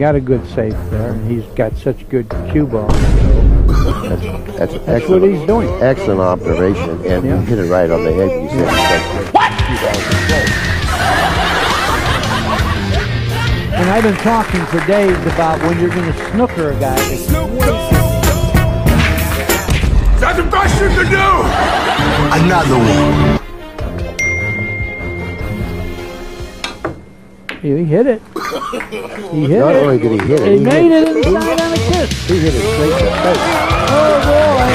got a good safe there, and he's got such good cue ball. That's, that's, That's excellent, what he's doing. excellent observation, and Yeah. you hit it right on the head. You said what? And I've been talking for days about when you're going to snooker a guy. It's That's the best you can do! Another one. He hit it. He hit Not it. only did he hit it, He he made hit- it inside on a kiss. He hit it straight to the face. Oh boy!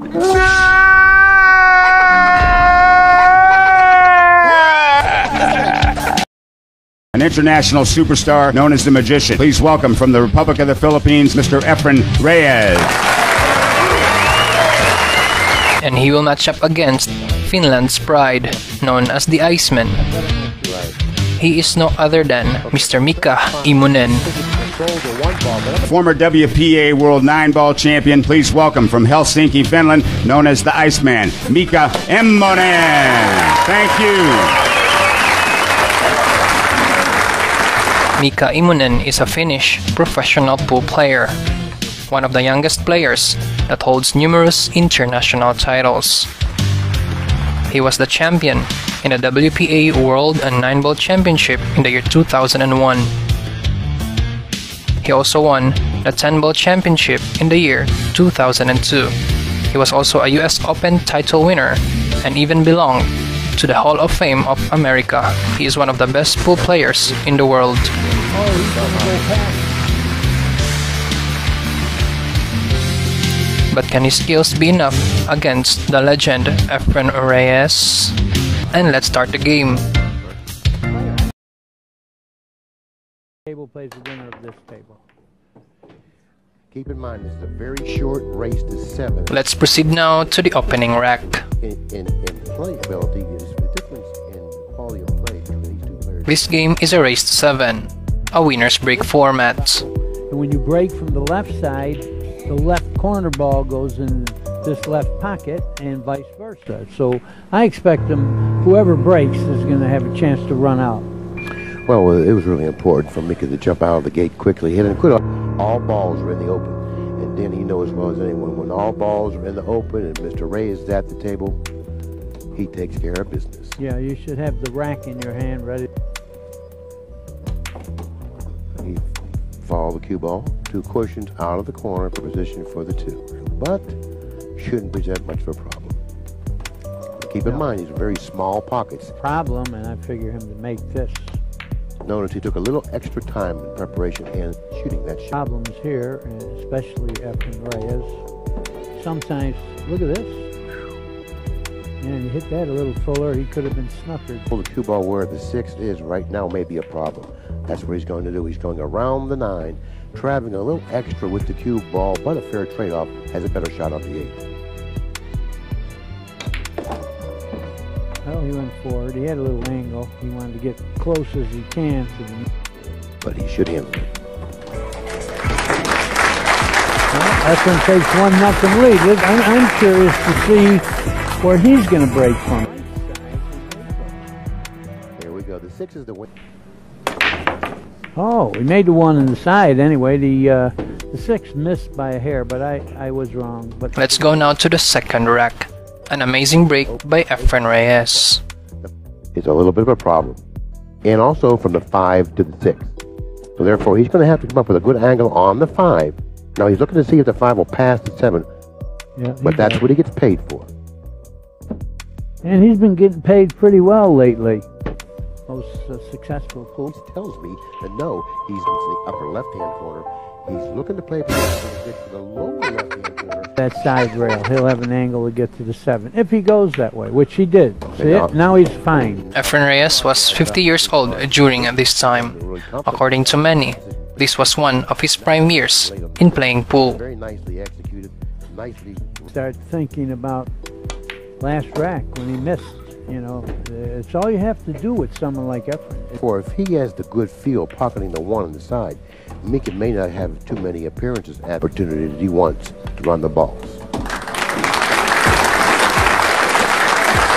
You An international superstar known as the Magician. Please welcome from the Republic of the Philippines, Mr. Efren Reyes. and he will match up against Finland's pride, known as the Iceman. He is no other than Mr. Mika Immonen. Former WPA World Nine Ball Champion, please welcome from Helsinki, Finland, known as the Iceman, Mika Immonen. Thank you. Mika Immonen is a Finnish professional pool player, one of the youngest players that holds numerous international titles. He was the champion in the WPA World and Nine Ball Championship in the year 2001. He also won the 10 Ball Championship in the year 2002. He was also a US Open title winner and even belonged to the Hall of Fame of America. He is one of the best pool players in the world. But can his skills be enough against the legend Efren Reyes? And let's start the game. Table plays the winner of this table. Keep in mind, this is a very short race to seven. Let's proceed now to the opening rack. In, in, in playability, is the difference in quality of play between these two players. This game is a race to 7, a winner's break format. And when you break from the left side, the left corner ball goes in this left pocket and vice versa. So I expect them, whoever breaks is going to have a chance to run out. Well, it was really important for Mika to jump out of the gate quickly, hit and quit. All balls are in the open. And then he knows as well as anyone, when all balls are in the open and Mr. Ray is at the table, he takes care of business. Yeah, you should have the rack in your hand ready. He follow the cue ball, two cushions out of the corner for position for the two. But shouldn't present much of a problem. Keep in mind, these are very small pockets. Problem, and I figure him to make this. Notice he took a little extra time in preparation and shooting that shot. Problems here, and especially Efren Reyes. Sometimes, look at this. And you hit that a little fuller, he could have been snookered. Pull the cue ball where the six is right now may be a problem. That's what he's going to do. He's going around the nine, traveling a little extra with the cue ball, but a fair trade-off has a better shot on the eight. He went forward. He had a little angle. He wanted to get close as he can to the. But he should handle it. Well, Efren takes one nothing lead. Look, I'm, I'm curious to see where he's going to break from. Here we go. The six is the win. Oh, he made the one in the side anyway. The uh, the six missed by a hair, but I, I was wrong. But Let's go now to the second rack. An amazing break by Efren Reyes. It's a little bit of a problem. And also from the five to the six. So therefore, he's going to have to come up with a good angle on the five. Now he's looking to see if the five will pass the seven, yeah, but that's does. what he gets paid for. And he's been getting paid pretty well lately. Most uh, successful pool. Tells me that no, he's in the upper left-hand corner. He's looking to play for the six to the lower left-hand corner. That side rail, he'll have an angle to get to the seven if he goes that way, which he did. See now- it? Now he's fine. Efren Reyes was 50 years old during this time. According to many, this was one of his prime years in playing pool. Very nicely executed, nicely. Start thinking about last rack when he missed You know, it's all you have to do with someone like Efren. Or if he has the good feel pocketing the one on the side, Mika may not have too many appearances and opportunities he wants to run the balls.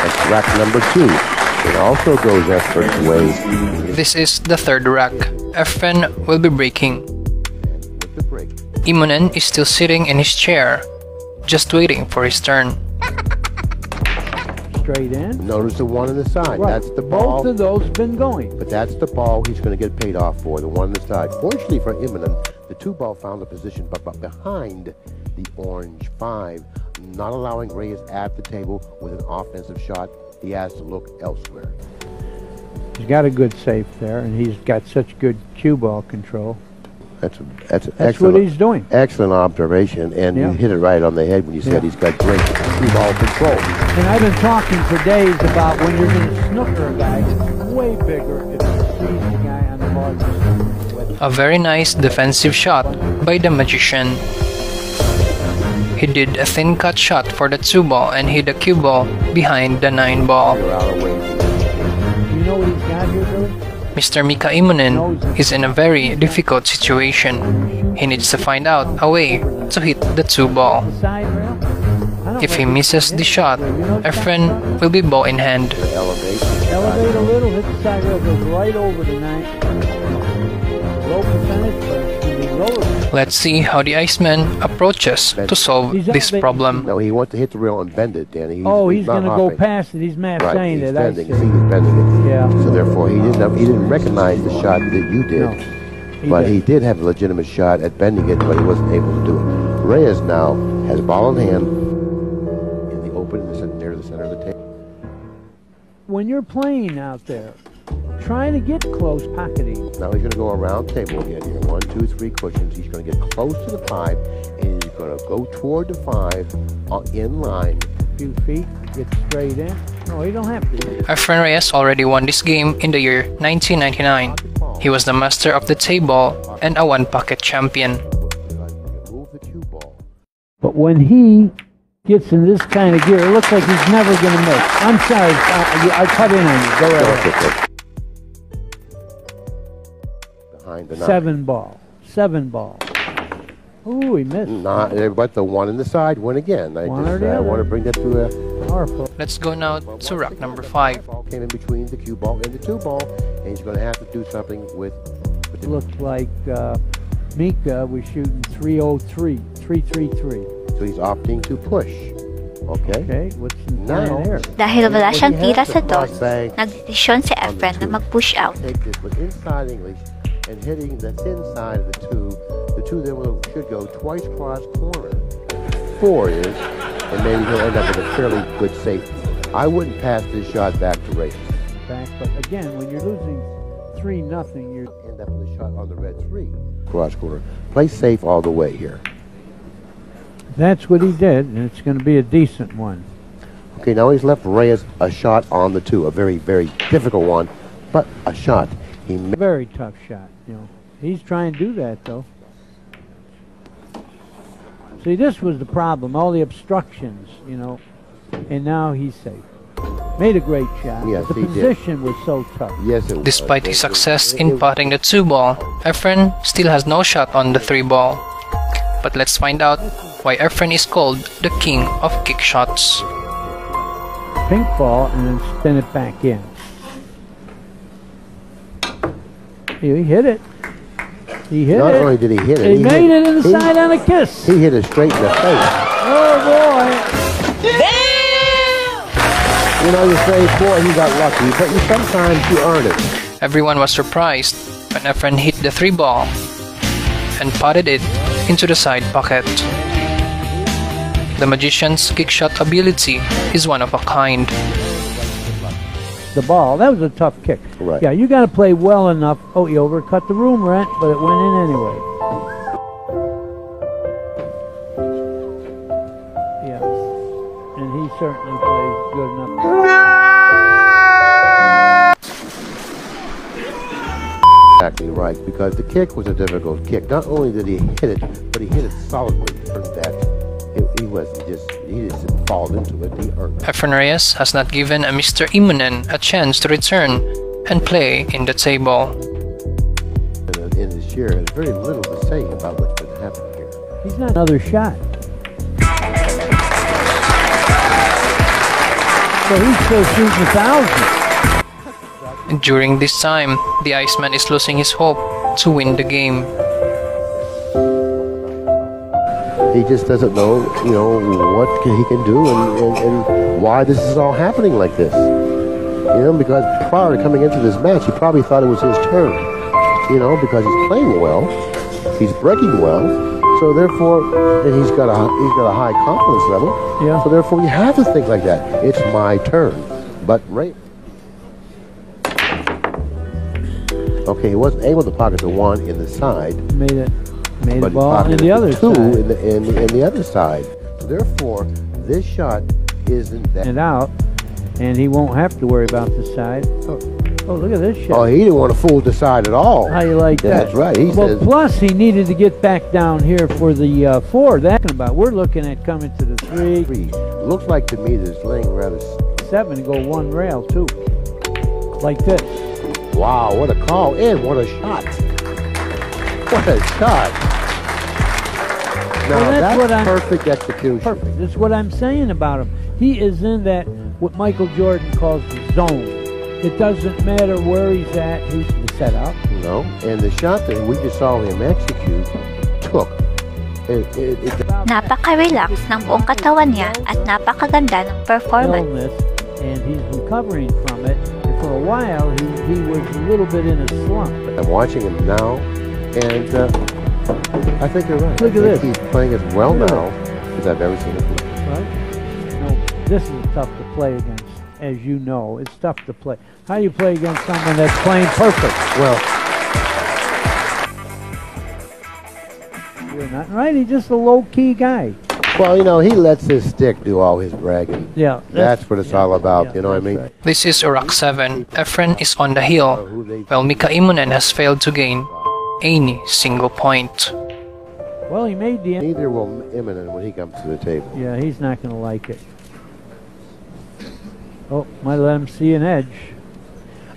That's rack number two. It also goes Efren's way This is the third rack. Efren will be breaking. with break. Immonen is still sitting in his chair, just waiting for his turn. Straight in. Notice the one on the side. Right. That's the ball. Both of those been going. But that's the ball he's going to get paid off for, the one on the side. Fortunately for Immonen, the two ball found a position but, behind the orange five, not allowing Reyes at the table with an offensive shot. He has to look elsewhere. He's got a good safe there, and he's got such good cue ball control. That's that's, That's excellent. what he's doing. Excellent observation, and Yeah. you hit it right on the head when you said Yeah. he's got great two ball control. And I've been talking for days about when you're going to snooker a guy, it's way bigger if you squeeze the guy on the larger A very nice defensive shot by the magician. He did a thin cut shot for the 2 ball and hit the cue ball behind the 9 ball. They're out of way. You know what he's got here, Billy? Mr. Mika Immonen is in a very difficult situation. He needs to find out a way to hit the 2 ball. If he misses the shot, the side rail. You know what Efren will be ball in hand. Elevate. Elevate a little, hit the side rail, goes right over the nine. Low percentage, but it's going to be lower. Let's see how the Iceman approaches to solve this problem. No, he wants to hit the rail and bend it, Danny. He's, Oh, he's not going to go past it. He's mad Right, saying he's it. Bending see. it. See, he's bending it. Yeah. So therefore, he didn't he didn't recognize the shot that you did, No, he but did. he did have a legitimate shot at bending it, but he wasn't able to do it. Reyes now has ball in hand When you're playing out there, trying to get close pocketing. Now he's going to go around table again here. One, two, three cushions. He's going to get close to the five, and he's going to go toward the five uh, in line. A few feet, get straight in. No, you don't have to. Efren Reyes already won this game in the year 1999. He was the master of the table and a one pocket champion. Move the cue ball. But when he gets in this kind of gear, it looks like he's never going to make. I'm sorry, I, I cut in on you. Go Go ahead. Behind the nine. Seven ball. Seven ball. Ooh, he missed. Not, but the one in the side went again. I One just uh, want to bring that to a Powerful. Let's go now to rack number 5. ball came in between the cue ball and the two ball, and he's going to have to do something with. with the, Looked like uh, Mika was shooting 303, 333. So he's opting to push. Okay. Okay, what's the Now, plan there? Dahil wala siyang he tira has sa the dot, cross bag nagdesisyon si Efren na mag-push out. Take this with inside English and hitting the thin side of the two. The two then will, should go twice cross corner. Four is, and maybe he'll end up with a fairly good safety. I wouldn't pass this shot back to Reyes. Back, but again, when you're losing 3 nothing, you're End up with a shot on the red three. Cross corner. Play safe all the way here. That's what he did, and it's going to be a decent one. Okay, now he's left Reyes a shot on the two, a very, very difficult one, but a shot. He Very tough shot, you know. He's trying to do that, though. See, this was the problem, all the obstructions, you know, and now he's safe. Made a great shot. Yes, the he did. position was so tough. yes, it was. Despite his success in it- potting the 2 ball, Efren still has no shot on the 3 ball. But let's find out why Efren is called the king of kick shots. Pink ball and then spin it back in. He hit it. He hit Not it. only did he hit it, he, made hit, it in the he- side on a kiss. He hit it straight in the face. oh boy! Damn! You know, you say, boy, he got lucky, but you, sometimes you earn it. Everyone was surprised when Efren hit the 3 ball and potted it into the side pocket. The magician's kick shot ability is one of a kind. The ball. That was a tough kick. Right. Yeah, you got to play well enough. Oh, you overcut the room rent, but it went in anyway. Yeah, and he certainly plays good enough. Exactly right, because the kick was a difficult kick. Not only did he hit it, but he hit it solidly. That it, he wasn't just he just didn't fall into it. He earned it. Efren Reyes has not given a Mr. Immonen a chance to return and play in the table. And in this year, there's very little to say about what's been happening here. He's not another shot. So he's still shooting a thousand. During this time, the Iceman is losing his hope to win the game. He just doesn't know, you know, what he can do and, and, and why this is all happening like this. You know, because prior to coming into this match, he probably thought it was his turn. You know, because he's playing well, he's breaking well, so therefore, and he's got a he's got a high confidence level. Yeah. So therefore, you have to think like that. It's my turn. But right. Okay, he wasn't able to pocket the one in the side, Made it. Made but a ball in the other two side. in the in, in the other side. Therefore, this shot isn't that. it out, and he won't have to worry about the side. Oh, oh look at this shot. Oh, he didn't want to fool the side at all. How you like that? That's right. He well, says plus he needed to get back down here for the uh, four. That's about. We're looking at coming to the three, three. Looks like to me that it's laying rather. seven, and go one rail too, like this. Wow, what a call and what a shot! What a shot! Now Well, that's that's, what I'm- perfect execution. Perfect. That's what I'm saying about him. He is in that what Michael Jordan calls the zone. It doesn't matter where he's at. He's the setup. You know, and the shot that we just saw him execute took. It, it, it, Napaka-relax ng buong katawan niya at napakaganda ng performance. illness, and he's recovering from it. And for a while, he, he was a little bit in a slump. I'm watching him now, and uh, I think you're right. Look I at think this. He's playing as well Look now as I've ever seen him. play. Right? No, this is tough to play against, as you know. It's tough to play. How do you play against someone that's playing perfect? Well, You're not right. He's just a low key guy. well, you know, he lets his stick do all his bragging. Yeah, That's what it's yeah, all about, yeah, you know what I mean? right. This is Iraq 7. Efren is on the hill, Who while Mika Immonen has failed to gain any single point. Well, he made the. Neither will Immonen when he comes to the table. Yeah, he's not going to like it. Oh, might let him see an edge.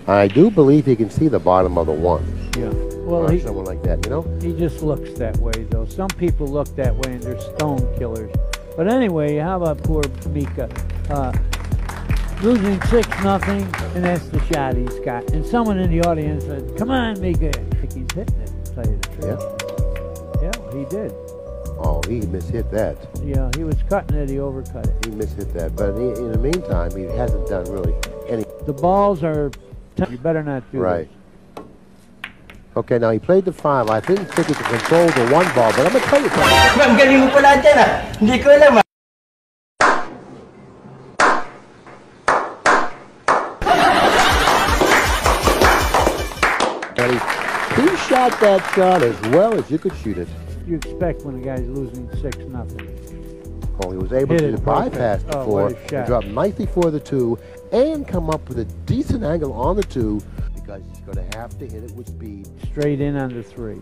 I do believe he can see the bottom of the one. Yeah. Well, or he someone like that, you know? he just looks that way, though. Some people look that way, and they're stone killers. But anyway, how about poor Mika? Uh, losing six nothing, and that's the shot he's got. And someone in the audience said, "Come on, Mika!" I think he's hitting it. to Tell you the truth. Yeah. Yeah, he did. Oh, he mishit that. Yeah, he was cutting it. He overcut it. He mishit that. But he, in the meantime, he hasn't done really any. The balls are. You better not do it. Right. this. Okay, now he played the five. I didn't think he could control the one ball, but I'm going to tell you something. Ma'am, galing mo pala dyan ah. Hindi ko alam shot that shot as well as you could shoot it. You expect when a guy's losing six nothing. Oh, he was able Hit to bypass the Oh, four, what a shot. drop nicely for the two, and come up with a decent angle on the two because he's going to have to hit it with speed. Straight in under three.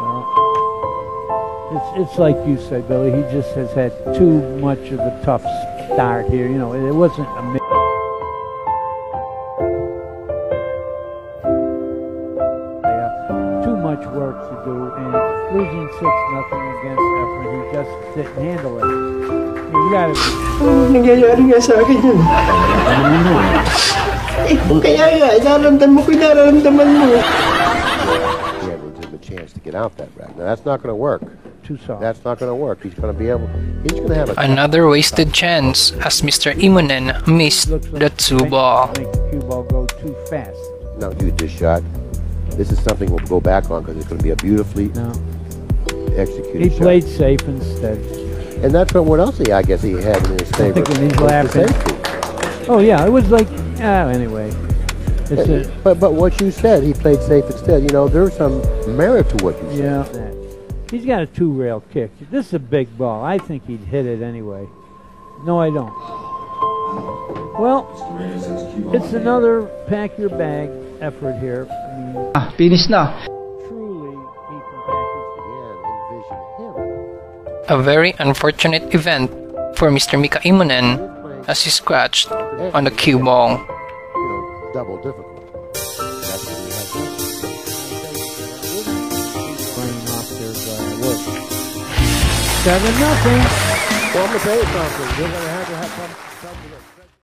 Well, it's, it's like you said, Billy. He just has had too much of a tough start here. You know, it, it wasn't a. much work to do, and losing six nothing against Efren, he just didn't handle it. You gotta be Ano nangyayari nga sa akin yun? Eh, kaya nga, nararamdaman mo ko yung nararamdaman mo. He had a chance to get out that rack. Now that's not going to work. too soft. That's not going to work. He's going to be able. He's going to have a. Another wasted chance as Mr. Immonen missed like the two ball. Make the cue ball go too fast. No, dude, this shot. This is something we'll go back on because it's going to be a beautifully No, executed he shot. played safe instead. And that's what, what else he, I guess he had in his favor. thinking he's laughing. Oh yeah, it was like. Oh, anyway, it's a, But but what you said, he played safe instead. You know, there's some merit to what you said. yeah. He's got a two rail kick. This is a big ball. I think he'd hit it anyway. No, I don't. Well, it's another pack your bag effort here. I mean, Ah, finish na. truly, Ethan Packard. Again, envision him. A very unfortunate event for Mr. Mika Immonen as he scratched on the cue ball. You know, double difficult. That's what he has. playing off their work. Seven nothing. Well, I'm gonna tell you something. They're gonna have to have some, something.